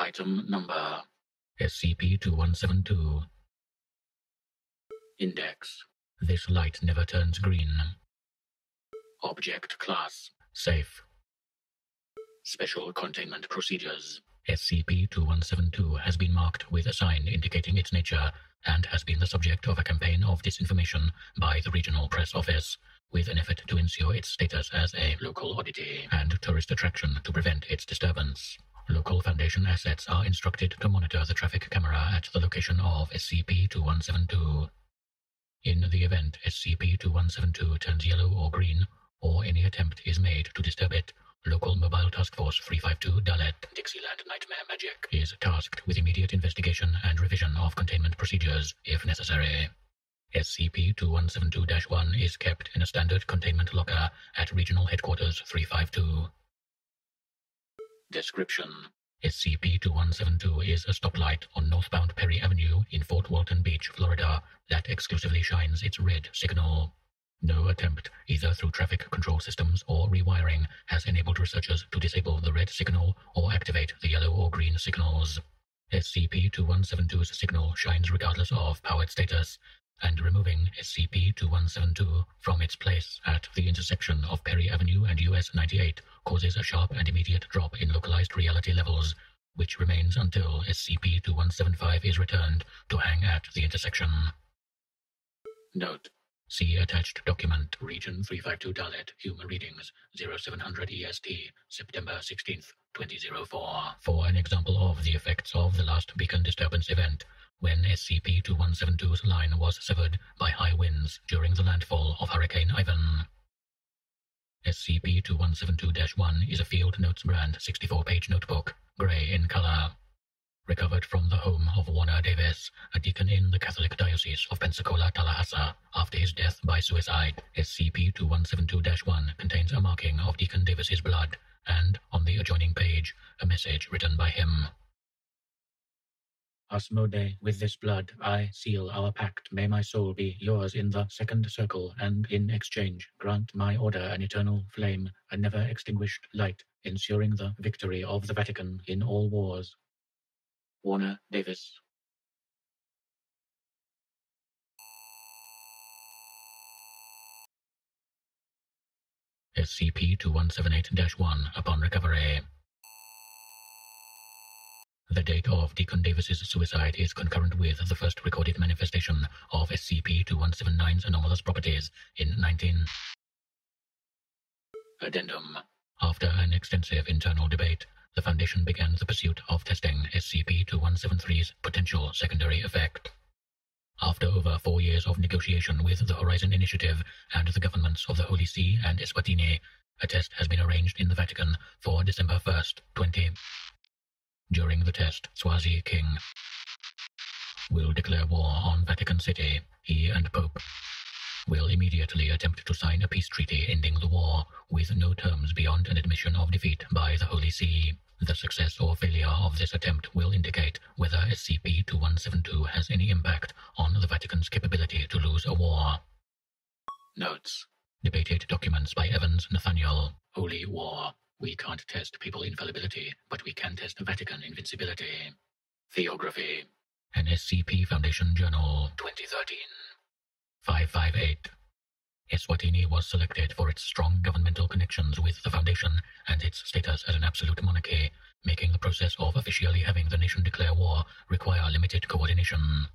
Item number SCP-2172 Index. This light never turns green. Object Class. Safe. Special Containment Procedures. SCP-2172 has been marked with a sign indicating its nature and has been the subject of a campaign of disinformation by the Regional Press Office with an effort to ensure its status as a local oddity and tourist attraction to prevent its disturbance. Foundation assets are instructed to monitor the traffic camera at the location of SCP-2172. In the event SCP-2172 turns yellow or green, or any attempt is made to disturb it, Local Mobile Task Force 352 Dalet Dixieland Nightmare Magic is tasked with immediate investigation and revision of containment procedures if necessary. SCP-2172-1 is kept in a standard containment locker at Regional Headquarters 352. Description SCP-2172 is a stoplight on northbound Perry Avenue in Fort Walton Beach, Florida, that exclusively shines its red signal. No attempt, either through traffic control systems or rewiring, has enabled researchers to disable the red signal or activate the yellow or green signals. SCP-2172's signal shines regardless of powered status, and removing SCP-2172 from its place at the intersection of Perry Avenue and US 98 causes a sharp and immediate drop in localized reality levels, which remains until SCP-2172 is returned to hang at the intersection. Note See attached document Region 352 Dalet Human Readings 0700 EST September 16th 2004 for an example of the effects of the last beacon disturbance event when SCP-2172's line was severed by high winds during the landfall of Hurricane Ivan. SCP-2172-1 is a Field Notes brand 64-page notebook, gray in color recovered from the home of Warner Davis, a deacon in the Catholic Diocese of Pensacola, Tallahassee, after his death by suicide. SCP-2172-1 contains a marking of Deacon Davis's blood, and, on the adjoining page, a message written by him. Asmode, with this blood I seal our pact. May my soul be yours in the second circle, and in exchange grant my order an eternal flame, a never extinguished light, ensuring the victory of the Vatican in all wars. Warner Davis. SCP-2172-1 upon recovery. The date of Deacon Davis's suicide is concurrent with the first recorded manifestation of SCP-2172's anomalous properties in 19... Addendum. After an extensive internal debate, the Foundation began the pursuit of testing SCP-2172's potential secondary effect. After over four years of negotiation with the Horizon Initiative and the governments of the Holy See and Eswatini, a test has been arranged in the Vatican for December 1st, 20. During the test, Swazi King will declare war on Vatican City. He and Pope will immediately attempt to sign a peace treaty ending the war, with no terms beyond an admission of defeat by the Holy See. The success or failure of this attempt will indicate whether SCP-2172 has any impact on the Vatican's capability to lose a war. Notes. Debated documents by Evans Nathaniel. Holy War. We can't test papal infallibility, but we can test Vatican invincibility. Theography. NSCP Foundation Journal, 2013. 558. Eswatini was selected for its strong governmental connections with the Foundation and its status as an absolute monarchy, making the process of officially having the nation declare war require limited coordination.